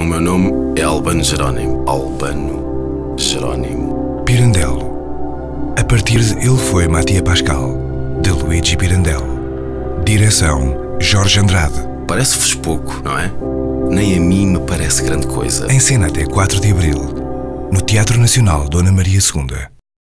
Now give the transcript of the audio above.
O meu nome é Albano Jerónimo. Albano Jerónimo. Pirandello. A partir de Ele Foi Matia Pascal, de Luigi Pirandello. Direção Jorge Andrade. Parece-vos pouco, não é? Nem a mim me parece grande coisa. Em cena até 4 de abril, no Teatro Nacional Dona Maria II.